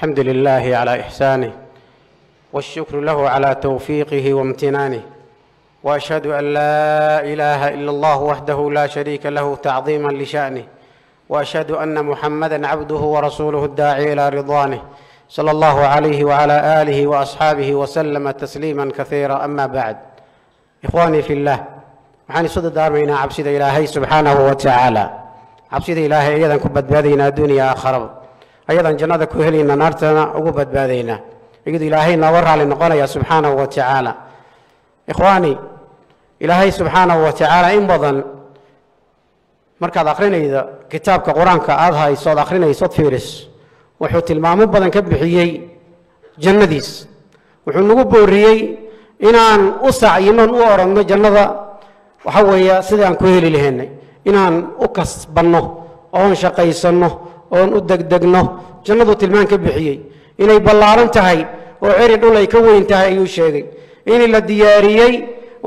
الحمد لله على إحسانه والشكر له على توفيقه وامتنانه وأشهد أن لا إله إلا الله وحده لا شريك له تعظيما لشأنه وأشهد أن محمدا عبده ورسوله الداعي إلى رضوانه صلى الله عليه وعلى آله وأصحابه وسلم تسليما كثيرا. أما بعد إخواني في الله waxaan isu dardaarmaynaa cabsida ilaahay subxaanahu wa tacaala cabsida ilaahay ayadaan ku badbaadaynaa aakharaba ayadaan jannada ku helaynaa naartana ugu badbaadaynaa iyadu ilaahay nooga raali noqonaya subxaanahu wa tacaala. Ikhwaani ilaahay subxaanahu wa tacaala in badan markaad akhrinayda kitaabka qur'aanka aada hayso ood akhrinaysood fiiris wuxuu tilmaamo badan ka bixiyey jannadiis. Wuxuu nagu booriyey inaan u sacyinoon u oranno jannada. Waxa weeye sidaan ku heli lahaynay. Inaan u kasbanno oon shaqaysanno oon u degdegno jannadu tilmaan ka bixiyey. Inay ballaaran tahay oo ceri dhul ay ka weyn tahay ayuu sheegay. In la diyaariyey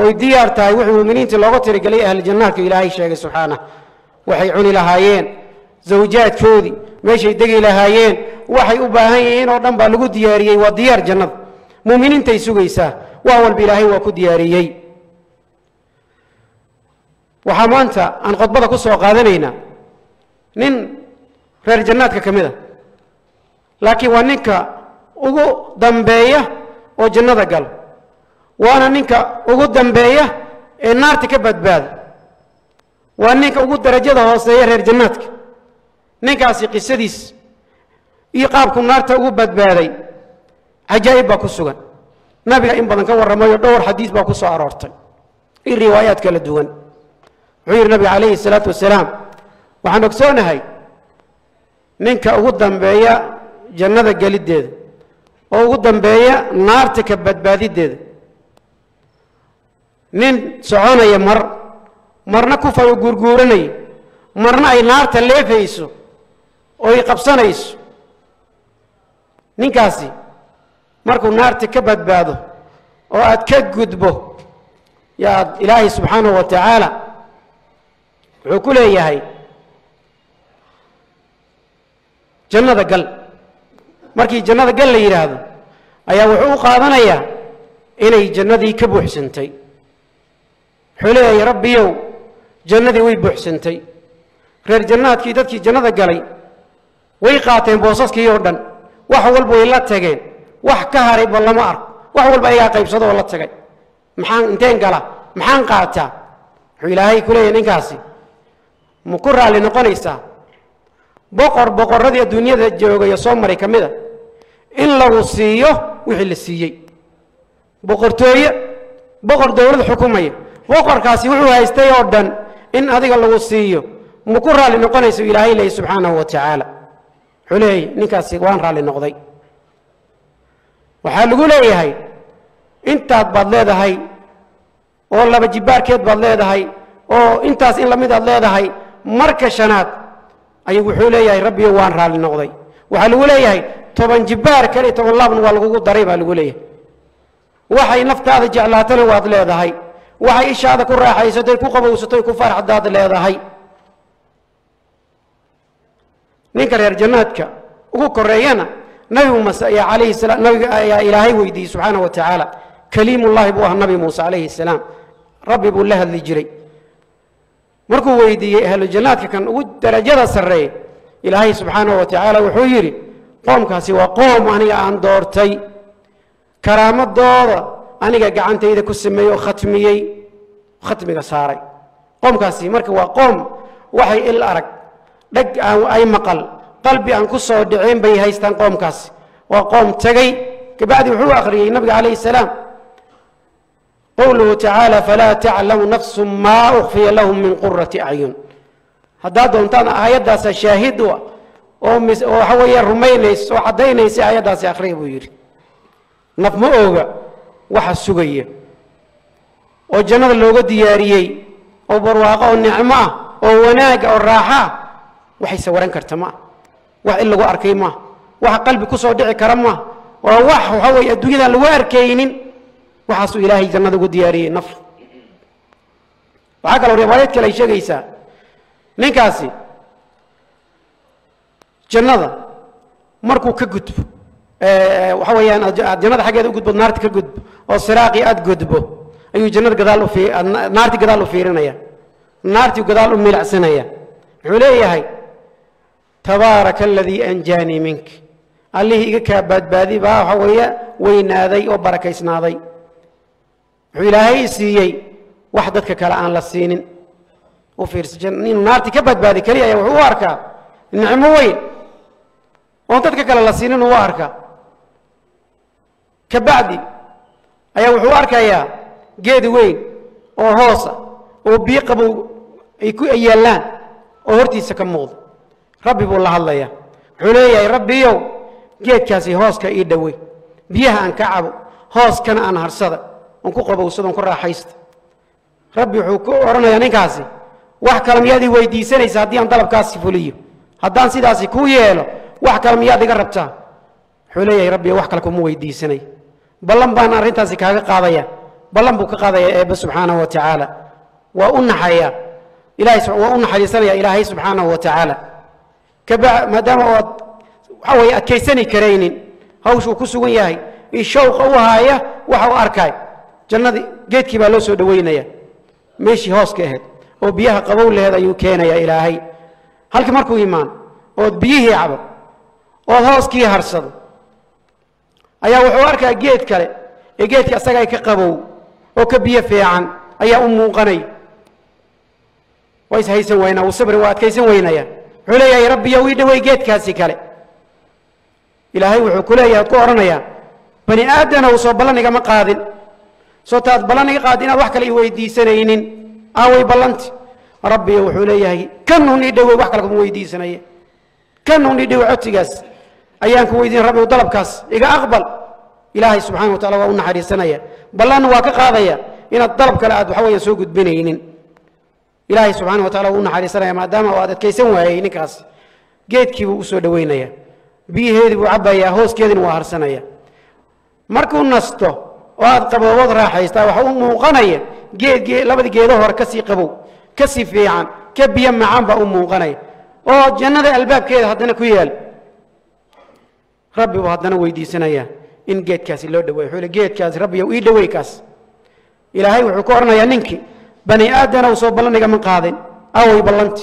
oy diyaar tahay wixii muuminiinta looga tirigelay ahlujannaadka ilaahay sheegay subxaanah waxay cuni lahaayeen zawjaadkoodii meeshay degi lahaayeen. Waxay u baahan yihiin oo dhan baa lagu diyaariyey waa diyaar jannada muuminiintay sugaysaa wax walba ilaahay waa ku diyaariyey. Waxaa maanta aan khudbada ku soo qaadanaynaa. Nin reer jannaadka ka mid a. Laakiin waa ninka ugu dambeeya oo jannada gala. Waana ninka ugu dambeeya ee naarta ka badbaada. Waa ninka ugu darajada hooseeya reer jannaadka. Ninkaasi qisadiis iyo qaabku naarta ugu badbaaday cajaa'ib baa ku sugan. Nabiga in badan ka warramayo dhowr xadiis baa ku soo aroortay. Iyo riwaayaad kala duwan. Wuxuu yidhi nabiga calayhi salaatu wasalaam waxaan ogsoonahay ninka ugu dambeeya jannada geliddeeda oo ugu dambeeya naarta ka badbaadiddeeda. Nin soconaya mar marna kufayo guurguuranaya marna ay naarta leefayso oo ay qabsanayso. Ninkaasi markuu naarta ka badbaado oo aad ka gudbo yaad ilaahay subxaanahu wa tacaala wuxuu ku leeyahay jannada gal. Markii jannada gal la yidhaahdo ayaa wuxuu u qaadanayaa inay jannadii ka buuxsantay. Wuxuu leeyahay rabbiyow jannadii way buuxsantay. Reer jannaadkii dadkii jannada galay way qaateen boosaskii oo dhan. Wax walba way la tageen. Wax ka haray ba lama arko. Wax walba ayagaa qaybsado oo la tagay. Maxaan inteen gala? Maxaan qaataa wuxuu ilaahay ku leeyahay ninkaasi. Ma ku raalli noqonaysaa boqor boqorradii adduunyada joogaya soo maray ka mid a. In lagu siiyo wixii la siiyey. Boqortooye boqor dowlad xukumaya. Boqorkaasi wuxuu haystay oo dhan in adiga lagu siiyo. Ma ku raalli noqonaysa ilaahay leeyahy subxaanahu wa wuxuu leeyahy ninkaasi waan raalli noqday. Waxaa lagu leeyahay intaad baad leedahay oo laba jibbaarkeed baad leedahay oo intaas in la mid aad leedahay marka shanaad ayuu wuxuu leeyahay rabbiyo waan raalli noqday. Waxaa lagu leeyahay toban jibbaar kale toban laabna waa lagugu daray baa lagu leeyahay. Waxay naftaada jeclaatana waad leedahay. Waxay ishaada ku raaxaysatoy ku qabowsatoy ku farxadaad leedahay. Ninka reer jannaadka ugu koreeyana nabi muuse ayaa calayhi salaam nabiga ayaa ilaahay weydiiyey subxaana wa tacaala kaliimullaahi buu ah nabi muuse calayhi salaam. Rabbi buu la hadli jiray markuu weydiiyey ahlu jannaadka kan ugu darajada sarreeya ilaahay subxaanahu wa tacaala wuxuu yidhi qoomkaasi waa qoom aniga aan doortay. Karaamadooda aniga gacantayda ku sameeyey oo khatmiyey khatmiga saaray. Qoomkaasi marka waa qoom waxay il arag aan ay maqal qalbi aan ku soo dhiceen bay haystaan qoomkaasi. Waa qoom tegey kabacdi wuxuu akhriyey nabiga calayhi salaam qowluhu tacaala falaa taclamu nafsu maa ukhfiya lahum min qurati acyun haddaad doontaan aayaddaasa shaahid u ah oo oo waxa weeye rumaynaysa oo caddaynaysa aayaddaasi akhriya buu yidhi naf ma ooga waxa sugaya oo jannada looga diyaariyey oo barwaaqo oo nicmo ah oo wanaaga oo raaxo ah waxay karta ma ah wax in lagu arkay maaha wax qalbi ku soo dhici kara maaha waa wax waxa weeye adduunyadan lagu arkaynin waxaasuu ilaahay jannada ugu diyaariyey naf. Waxaa kaloo riwaayad kale ay sheegaysaa ninkaasi jannada markuu ka gudbo waxa weeyaan jannada xaggeeda u gudbo naarti ka gudbo oo siraaqii aad gudbo ayuu jannada gadaal u fii naarti gadaal u fiirinaya naartii gadaal u milacsanaya. Wuxuu leeyahay tabaaraka aladii anjaanii mink allihii iga kaa baadbaadi baa waxa weeye weynaaday oo barakaysnaaday wuxuu ilaahay siiyey wax dadka kale aan la siinin. U fiirsa inuu naartii ka badbaadi keliya ayaa wuxuu u arkaa. Nicmo weyn. Oon dadka kale la siinin uu arkaa. Ka bacdi ayaa wuxuu arkayaa geed weyn oo hoosa oo biyo qabow ay ku yaallaan oo hortiisa ka muuqda rabbi buu la hadlayaa. Wuxuu leeyahay rabbiyow geedkaasi hooska ii dhowey biyaha aan ka cabo hooskana aan harsada ku qabowsado on ku raaxaysta rabbi wuxuu ku odhanayaa ninkaasi wax kale miyaad ii weydiisanaysa haddii aan dalabkaasi fuliyo? Haddaan sidaasi kuu yeelo wax kale miyaad iga rabtaa? Wuxuu leeyahay rabbiyo wax kale kuma weydiisanay. Ballan baan arrintaasi kaaga qaadaya ballan buu ka qaadaya eebbe subxaanahu wa tacaala. Waa u naxaya ilahay waa u naxariisanaya ilaahay subxaanahu wa tacaala. Maadaama ood waxa weeye adkaysani karaynin hawshuu ku sugan yahay. Io shawqa u haaya waxa u arkay jannadii geedkii baa loo soo dhoweynaya meeshii hooska ahayd oo biyaha qabow laheed ayuu keenaya ilaahay. Halkii markuu imaan ood biyihii cabo ood hooskii harsado ayaa wuxuu arkaa geed kale ee geedkii asagaa ka qabow oo ka biyo fiican ayaa u muuqanay. Waa is haysan waynaa wuu sabri waa adkaysan weynaya wuxuu leeyahay rabbiyo ii dhowey geedkaasi kale. Ilaahay wuxuu ku leeyahay ku odhanayaa bani aadanow soo ballan igama qaadin soo taad ballan iga qaadin inaad wax kale i aaway ballanti. Rabbiyo wuxuu leeyahay kanun ii dhowey wax kale kuma weydiisanaya kanun ii dhowey codsigaas. Ayaan ku weydiin rabbi dalabkaas. Iga aqbal. Ilaahay subxana wa tacala waa u naxariisanaya. Ballanna waa ka qaadaya inaad dalab kale aad waxa soo gudbinaynin. Ilaahay subxana wa tacala u naxariisanaya maadaama aad adkaysan waayey ninkaas. Geedkii buu u soo dhoweynaya biyaheedii buu cabbayaa hooskeediina waa harsanaya markuu nasto وهذا قبل وضع راح يستوى أمه غنية جيل جيل لابد جيل ظهر كسي قبو. كسي في عن كبي يم عم بأمه غنية وجنة الباب كذا هذا نكويل ربي وهذا نوي دي سنة يا إن جيت كاس لود وي حول جيت كاس ربي ويد وي كاس. إلى هاي وحكورنا يا نينكي. بني آدم وصوب الله نجم قاضي أو يبلنت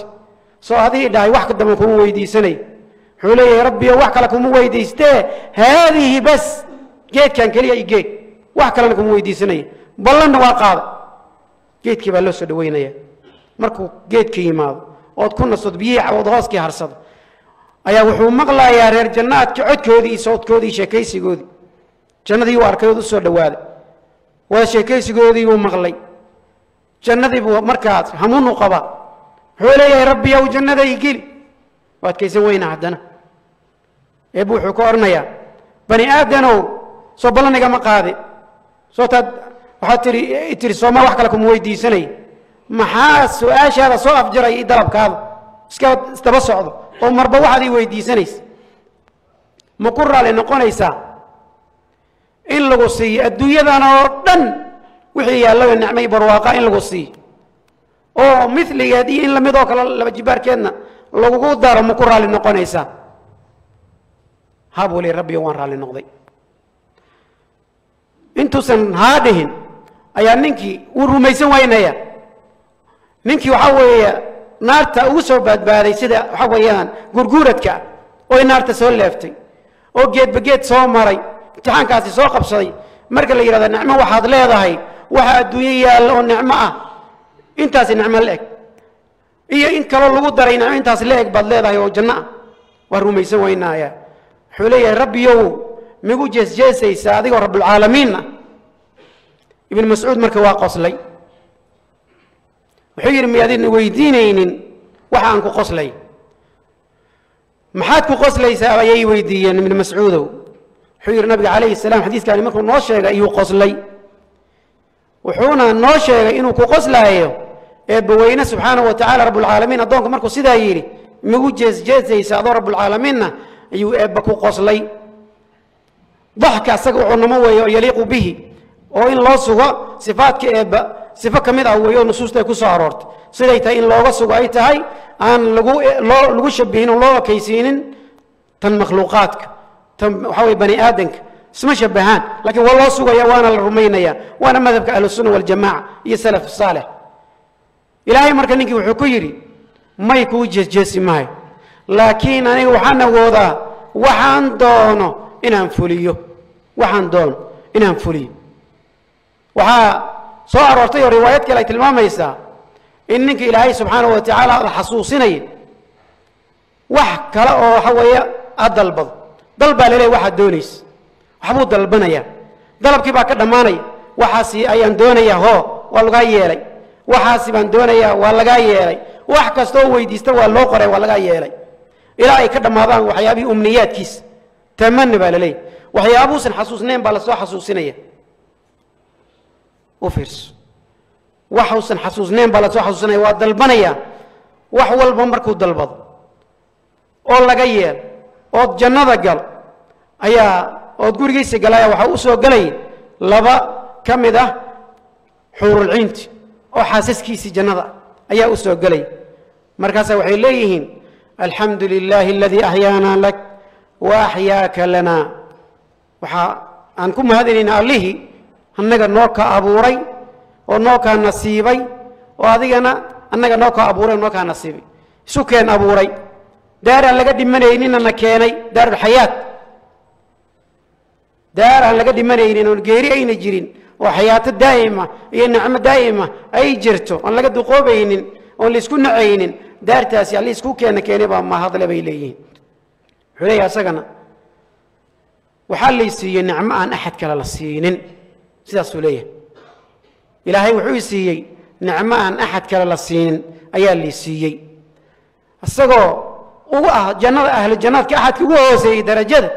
سو هذه داي واحد قدامكم كم وي دي سنة حول يا ربي واحد لكم وي دي هذه بس. جيت كان كلي جيت wax kalena kuma weydiisanaya ballanna waa qaada. Geedkii baa loo soo dhaweynaya markuu geedka yimaado ood ku nastood biyihii cawood hooskii harsado ayaa wuxuu maqlayaa reer jannaadka codkoodii iyo sawdkoodii iyo sheekaysigoodii. Jannadii uu arkay ood u soo dhowaaday waa sheekaysigoodii buu maqlay. Jannadii buu markaas hamuunu qaba wuxuu leeyahay rabbiyow jannada i geli. Waa adkaysan weynaa haddana. Eebbu wuxuu ka odhanayaa bani aadanow soo ballan igama qaadi soo taad waxaad tihi tiri sooma wax kale kuma weydiisanay. Maxaa su'aashaada soo afjaray i dalabkaada iska isdaba socdo. Oo marba waxaad ii weydiisanaysa ma ku raalli noqonaysaa in lagu siiyo adduunyadan oo dhan wixii yaallaba nicmay barwaaqa in lagu siiyo? Oo miligeed iyo in la mid oo kale laba jibaarkeedna lagugu daro ma ku raalli noqonaysaa? Habuu li rabbiyo waan raalli noqday intuusan haa dhihin ayaa ninkii uu rumaysan waynaya. Ninkii waxaa weeye naarta ugu soo baadbaaday sida waxa weeyaan gurguuradka oy naarta soo leeftay oo geedba geed soo maray imtixaankaasi soo qabsaday. Marka la yidhahdo nicmo waxaad leedahay waxa adduunyo yaalla oo nicmo ah intaasi nicmo la eg. Iyo in kaloo lagu daray nicmo intaas la eg baad leedahay oo janno ah. Waa rumaysan weynaaya. Wuxuu leeyahay rabbiyow migu jeesjeesaysa adigoo rabbulcaalamiin ah ibn mascuud marka waa qoslay. Wuxuu yidhi miyaadin weydiinaynin? Waxa aan ku qoslay. Maxaad ku qoslaysaa? Ayay weydiiyeen ibn mascuudow wuxuu yidhi nabiga calayhi salaam xadiiskaani markuu noo sheegay iyuu qoslay. Wuxuuna noo sheegay inuu ku qoslaayo eebbaweyne subxaanahu wa tacala rabbulcaalamiin addoonka markuu sidaa yidhi migu jeesjeesaysa adoo rabbulcaalamiinna ayuu eebba ku qoslay. Daxka asaga wuxuu namo weeye oo yaliiqu bihi oo in loo sugo sifaadka eebba sifo ka mid ah weeyo nusuusta ay ku soo aroortay. Siday tahay in looga sugo ay tahay aan lagu shabihin oo loo ekaysiinin tan makhluuqaadka tan waxaa weye bani aadanka isma shabahaan laakiin waa loo sugaya waana la rumaynaya waana madhabka ahlusunna waljamaaca iyo salaf saalix. Ilaahay marka ninkii wuxuu ku yidhi may kuu jeesjeesi maayo laakiin aniga waxaan awoodaa waxaan doono inaan fuliyo waxaan doono inaan fuliyo waxaa soo aroortay oo riwaayad kale ay tilmaamaysaa in ninka ilaahay subxaanahu wa tacaala la xasuusinaya wax kale oo waxa weeye aad dalbado. Dal baa laleeyahy waxaad doonaysa. Waxbuu dalbanaya. Dalabkii baa ka dhammaanaya waxaasi ayaan doonayaa hoo waa lagaa yeelay. Waxaasi baan doonayaa waa lagaa yeelay. Wax kastoo weydiista waa loo qoray waa lagaa yeelay. Ilaa ay ka dhammaadaan waxyaabihii umniyaadkiisa. Tamani baa laleeyahy waxyaabuusan xasuusnayn baa la soo xasuusinaya u fiirso. Waxuusan xasuusnayn baa la soo xasuusinaya waa dalbanaya. Wax walba markuu dalbado oo laga yeelo ood jannada galo ayaa ood gurigiisa galaya waxaa u soo gelaya laba ka mid ah xuurulciinti oo xaasaskiisii jannada ayaa u soo gelaya markaasa waxay leeyihiin alxamdu lilaahi aladii axyaana lak wa axyaaka lana. Waxaa aan ku mahadinayna allihii annaga noo ka abuuray oo noo kaa nasiibay oo adigana annaga noo kaa abuuray oo noo kaa nasiibay. Isu keen abuuray. Daar aan laga dhimanayninna na keenay daarulxayaat daar aan laga dhimanaynin oon geeri ayna jirin oo xayaato daa'ima iyo nicmo daa'ima ay jirto oon laga duqoobaynin oon la isku nacaynin daartaasi alli isku keena keenay baa mahadle bay leeyihiin. Wuxuu leeyahay asagana waxaa lay siiyey nicmo aan axad kale la siinin sidaasuu leeyahay. Ilaahay wuxuu i siiyey nicmo aan axad kale la siinin ayaa lay siiyey. Isagoo ugu ah jannada ahlu jannaadka axadka ugu hooseeyey darajada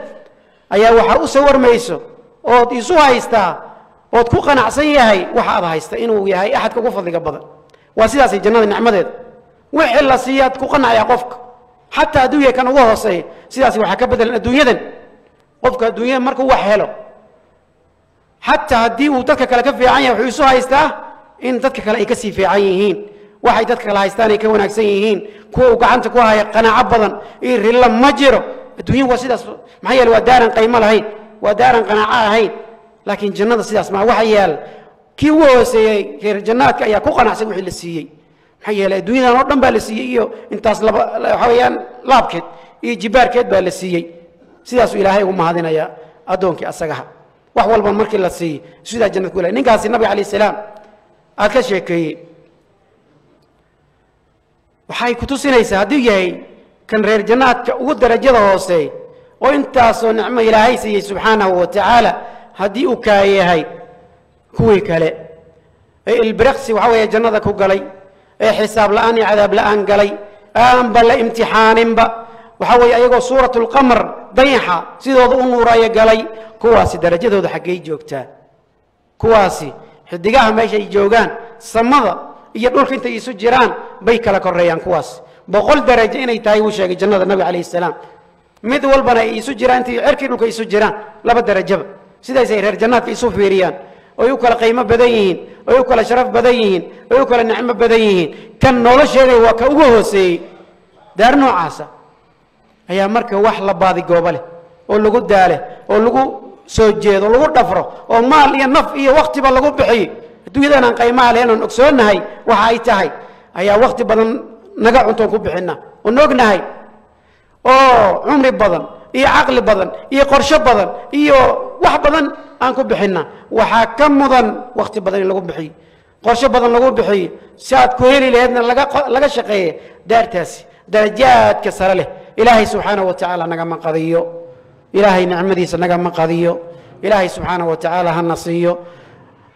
ayaa waxaa u soo warmayso ood isu haystaa ood ku qanacsan yahay waxa aad haysta inuu yahay axadka ugu fadliga badan. Waa sidaasay jannada nicmadeeda. Wixii la siiyaad ku qanacaya qofka xataa adduunya kan ugu hooseeya sidaasi waxaa ka bedelan adduunyadan. Qofka adduunyada markuu wax helo xataa haddii uu dadka kale ka fiican yahay wuxuu isu haystaa in dadka kale ay ka sii fiican yihiin. Waxay dadka kale haystaan ay ka wanaagsan yihiin. Kuwa uu gacanta ku haya qanaaco badan iyo rilla ma jiro. Adduunya waa sidaas maxaa yeele waa daaran qaymo lahayn waa daaran qanaaco ahayn. Laakiin jannada sidaas maa waxa yaal kii ugu hooseeyey reer jannaadka ayaa ku qanacsan wixii la siiyey. Maxaa yeele adduunyadan oo dhan baa la siiyey iyo intaas laba waxa weeyaan laabkeed iyo jibaarkeed baa la siiyey. Sidaasuu ilaahay ugu mahadinayaa addoonkii asagaha wax walba markii la siiyey sidaa jannad ku ilahay ninkaasi nabiga alayh salaam aad ka sheekeeyey. Waxay ku tusinaysaa hadduu yahay kan reer jannaadka ugu darajada hooseey oo intaasoo nicmo ilaahay siiyey subxaanahu wa tacaala haddii uu kaa yahay kuwii kale. Ee ilbiriqsi waxa weeye jannada ku galay ee xisaab la'aan iyo cadaab la'aan galay aanba la imtixaaninba waxa weeye ayagoo suuratu lqamar dayaxa sidooda u nuuraya galay kuwaasi darajadooda xaggay joogtaa kuwaasi xidigaha meesha ay joogaan samada iyo dhulka intay isu jiraan bay kala koreeyaan kuwaas boqol darajo inay tahay wuu sheegay jannada nabiga calayhi salaam. Mid walbana ay isu jiraan intay cerkii dhulka isu jiraan laba darajaba. Sidaasay reer jannaadka isu fiiriyaan. Oy u kala qiimo badan yihiin oy u kala sharaf badan yihiin oy u kala nicmo badan yihiin. Kan nolosheeday waa ka ugu hooseeyey. Daar noocaasa ayaa marka wax la baadigooba leh oo lagu daaleh oo lagu soo jeedo lagu dhafro oo maal iyo naf iyo waktiba lagu bixiyo adduunyadan aan qaymaha lahayn oon ogsoonnahay waxa ay tahay ayaa wakti badan naga cuntoon ku bixinna. Oon ognahay oo cumri badan iyo caqli badan iyo qorsho badan iyo wax badan aan ku bixinna. Waxaa ka mudan wakti badan in lagu bixiyo qorsho badan lagu bixiyo si aad ku heli laheedna laga laga shaqeeye daartaasi darajaadka sare leh ilaahay subxaana wa tacaala nagama qadiyo. Ilaahay nicmadiisa nagama qadiyo. Ilaahay subxaana wa tacaala hana siiyo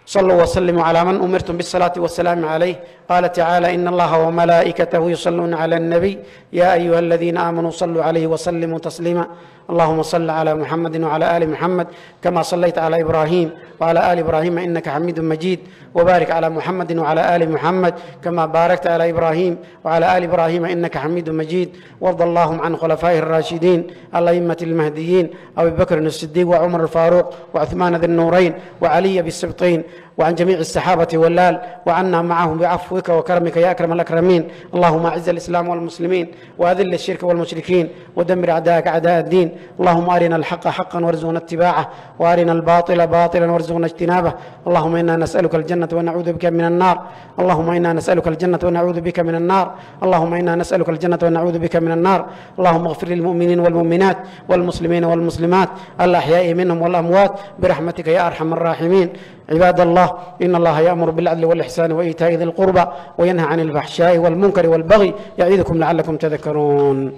saluu waslimuu calaa man umirtum biاsalaati wasalaamu calayh قال تعالى إن الله وملائكته يصلون على النبي يا أيها الذين آمنوا صلوا عليه وسلموا تسليما. اللهم صل على محمد وعلى آل محمد كما صليت على إبراهيم وعلى آل إبراهيم إنك حميد مجيد. وبارك على محمد وعلى آل محمد كما باركت على إبراهيم وعلى آل إبراهيم إنك حميد مجيد. وارض اللهم عن خلفائه الراشدين الأئمة المهديين أبي بكر الصديق وعمر الفاروق وعثمان ذي النورين وعلي بالسبطين وعن جميع الصحابة والآل وعنا معهم بعفوك وكرمك يا أكرم الأكرمين. اللهم أعز الإسلام والمسلمين وأذل الشرك والمشركين ودمر أعداءك أعداء الدين. اللهم أرنا الحق حقا وارزقنا اتباعه وأرنا الباطل باطلا وارزقنا اجتنابه. اللهم إنا نسألك الجنة ونعوذ بك من النار. اللهم إنا نسألك الجنة ونعوذ بك من النار. اللهم إنا نسألك الجنة ونعوذ بك من النار. اللهم اغفر للمؤمنين والمؤمنات والمسلمين والمسلمات الأحياء منهم والأموات برحمتك يا أرحم الراحمين. عباد الله إن الله يأمر بالعدل والإحسان وإيتاء ذي القربى وينهى عن الفحشاء والمنكر والبغي يعظكم لعلكم تذكرون.